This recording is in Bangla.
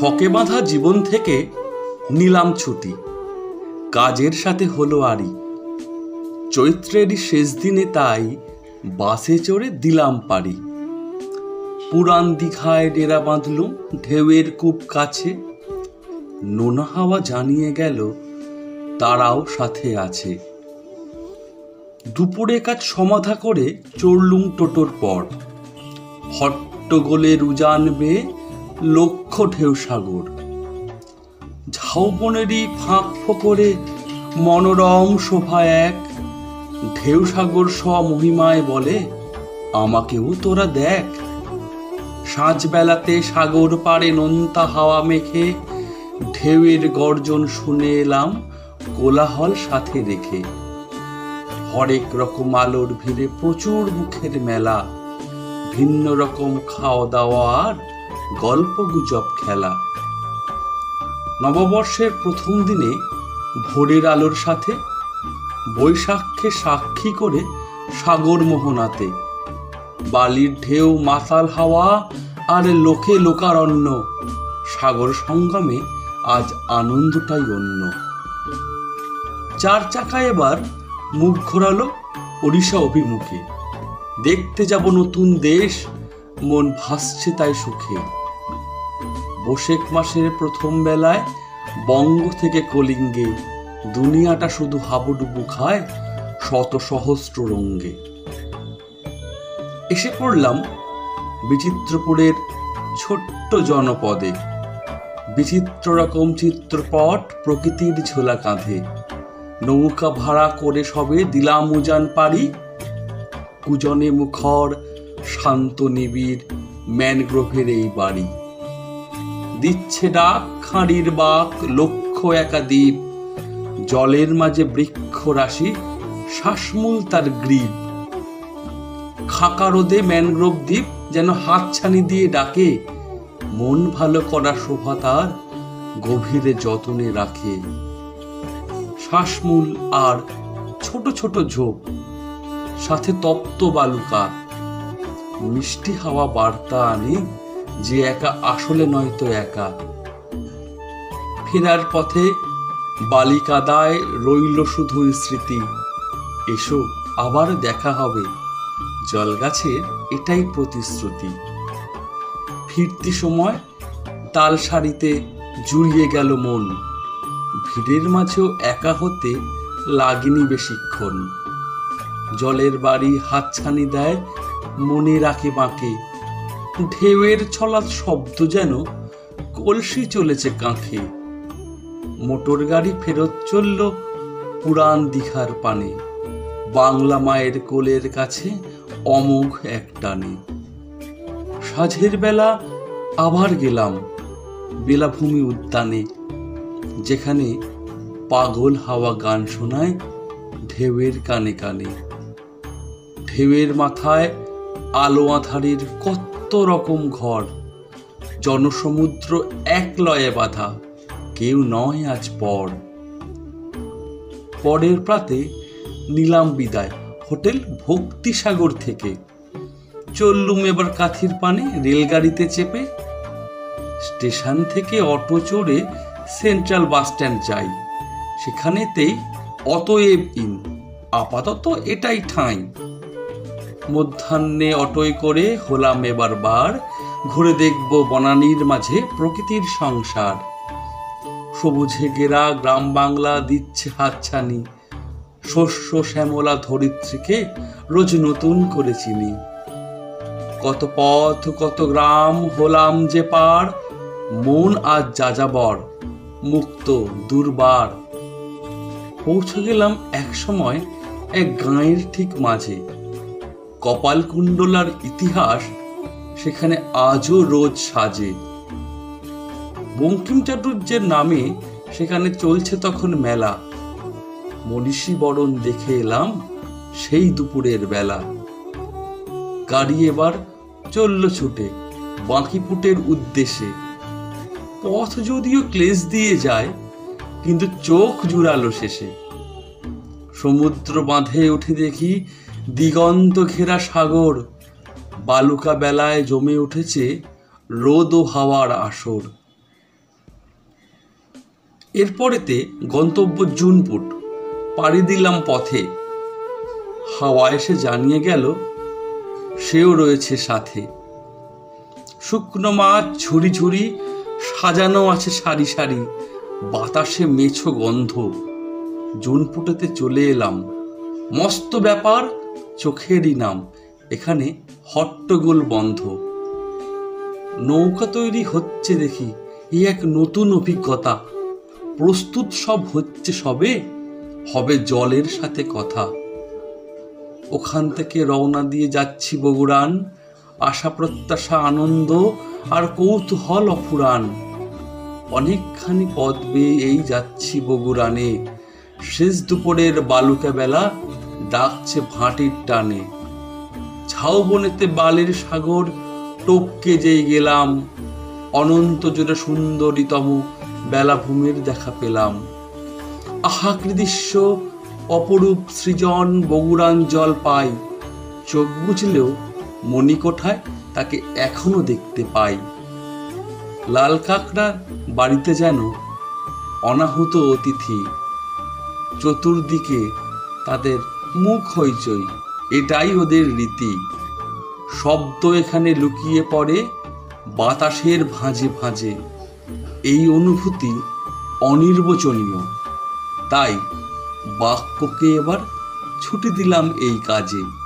ছকে বাঁধা জীবন থেকে নিলাম ছুটি। কাজের সাথে হলো আরি চৈত্রেরই শেষ দিনে তাই বাসে চড়ে দিলাম পারি পুরান দীঘায় ডেরা বাঁধলুম ঢেউয়ের কূপ কাছে। নোনা হাওয়া জানিয়ে গেল তারাও সাথে আছে। দুপুরে কাজ সমাধা করে চড়লুম টোটোর পর হট্টগোলের উজান বেয়ে লক্ষ ঢেউ সাগর। ঝাউবনেরই ফাঁক ফোকরে মনোরম শোভা এক। ঢেউ সাগর স্বমহিমায় বলে, আমাকেও তোরা দেখ। সাঁঝবেলাতে সাগর পাড়ে নোনতা হাওয়া মেখে, ঢেউয়ের গর্জন শুনে এলাম কোলাহল সাথে রেখে। হরেক রকম আলোর ভিড়ে প্রচুর মুখের মেলা, ভিন্ন রকম খাওয়া দাওয়া আর গল্প গুজব খেলা। নববর্ষের প্রথম দিনে ভোরের আলোর সাথে বৈশাখকে সাক্ষী করে সাগর মোহনাতে। বালির ঢেউ, মাতাল হাওয়া আর লোকে লোকারণ্য। সাগর সঙ্গমে আজ আনন্দটাই অন্য। চার চাকা এবার মুখ ঘোরালো ওড়িশা অভিমুখে। দেখতে যাব নতুন দেশ, মন ভাসছে তাই সুখে। বসেক মাসের প্রথম বেলায় বঙ্গ থেকে কলিঙ্গে দুনিয়াটা শুধু হাবুডুবু খায় শত সহস্র রঙ্গে। এসে পড়লাম বিচিত্রপুরের ছোট্ট জনপদে। বিচিত্র রকম চিত্রপট প্রকৃতির ঝোলা কাঁধে। নৌকা ভাড়া করে সবে দিলাম উজান পারি কুজনে মুখর শান্ত নিবিড় ম্যানগ্রোভের এই বাড়ি। দিচ্ছে ডাক, খাঁড়ির বাক, লক্ষ্য একাদ্বীপ জলের মাঝে বৃক্ষ রাশি শ্বাসমূল তার গ্রীব। খাকা রোদে ম্যানগ্রোভ দ্বীপ যেন হাতছানি দিয়ে ডাকে। মন ভালো করা শোভা তার, গভীরে যতনে রাখে। শ্বাসমূল আর ছোট ছোট ঝোপ, সাথে তপ্ত বালুকা। মিষ্টি হাওয়া বার্তা আনে যে একা আসলে নয়তো একা। ফেরার পথে বালিকাদায় রইল শুধু স্মৃতি। এসো, আবার দেখা হবে। জলগাছের এটাই প্রতিশ্রুতি। ফিরতি সময় তাল সারিতে জুড়িয়ে গেল মন। ভিড়ের মাঝেও একা হতে লাগেনি বেশিক্ষণ। জলের বাড়ি হাতছানি দেয় মনে রাখে বাঁকে ঢেউয়ের ছলা শব্দ যেন কলসি চলেছে কাঁখে। মোটর গাড়ি ফেরত চলল পুরান দীঘার পানে। বাংলা মায়ের কোলের কাছে অমোঘ এক টানে। সাঝের বেলা আবার গেলাম বেলাভূমি উদ্যানে, যেখানে পাগল হাওয়া গান শোনায় ঢেউয়ের কানে কানে। ঢেউয়ের মাথায় আলো আধারের কত রকম ঘর। জনসমুদ্র এক লয়ে বাঁধা, কেউ নয় আজ পর। পরের প্রাতে নিলাম বিদায়, হোটেল ভক্তিসাগর থেকে। চললুম এবার কাথির পানে, রেলগাড়িতে চেপে। স্টেশন থেকে অটো চড়ে সেন্ট্রাল বাস স্ট্যান্ড যাই। সেখানেতেই অতএব ইন, আপাতত এটাই ঠাঁই। মধ্যাহ্নে অটোয় করে হলাম এবার বার। ঘুরে দেখব বনানীর মাঝে প্রকৃতির সংসার। সবুজে ঘেরা গ্রাম বাংলা দিচ্ছে হাতছানি। শস্য শ্যামলা ধরিত্রীকে রোজ নতুন করে চিনি। কত পথ, কত গ্রাম হলাম যে পার। মন আজ যাযাবর, মুক্ত, দুর্বার। পৌঁছে গেলাম এক সময় এক গাঁয়ের ঠিক মাঝে। কপালকুণ্ডলার ইতিহাস সেখানে আজও রোজ সাজে। বঙ্কিম চাটুর্যের নামে সেখানে চলছে তখন মেলা। মনীষী বরণ দেখে এলাম সেই দুপুরের বেলা। গাড়ি এবার চলল ছুটে বাঁকিপুটের উদ্দেশ্যে। পথ যদিও ক্লেশ দিয়ে যায়, কিন্তু চোখ জুড়ালো শেষে। সমুদ্র বাঁধে উঠে দেখি দিগন্ত ঘেরা সাগর। বালুকা বেলায় জমে উঠেছে রোদ ও হাওয়ার আসর। এরপরেতে গন্তব্য জুনপুট। পাড়ি দিলাম পথে। হাওয়া এসে জানিয়ে গেল, সেও রয়েছে সাথে। শুকনো মাছ ঝুড়ি ঝুড়ি, সাজানো আছে সারি সারি, বাতাসে মেছো গন্ধ। জুনপুটেতে চলে এলাম। মস্ত ব্যাপার চোখেরই নাম। এখানে হট্টগোল বন্ধ। নৌকা তৈরি হচ্ছে দেখি, এই এক নতুন অভিজ্ঞতা। প্রস্তুত সব হচ্ছে সবে, হবে জলের সাথে কথা। ওখান থেকে রওনা দিয়ে যাচ্ছি বগুড়ান। আশা, প্রত্যাশা, আনন্দ আর কৌতূহল অফুরান। অনেকখানি পথ বেয়ে এই যাচ্ছি বগুড়ানে। শেষ দুপুরের বালুকা বেলা ডাকছে ভাটির টানে। ঝাউবনেতে বালির সাগর, টপকে যেই গেলাম। অনন্ত জুড়ে সুন্দরীতম বেলাভূমির দেখা পেলাম। আহাকৃ দৃশ্য, অপরূপ সৃজন বগুড়ান জল পাই। চোখ বুঝলেও মণিকোঠায় তাকে এখনও দেখতে পাই। লাল কাকড়া বাড়িতে যেন অনাহুত অতিথি। চতুর্দিকে তাদের মুখ হইচই, এটাই ওদের রীতি। শব্দ এখানে লুকিয়ে পড়ে, বাতাসের ভাঁজে ভাঁজে। এই অনুভূতি অনির্বচনীয়। তাই বাক্যকে এবার ছুটি দিলাম এই কাজে।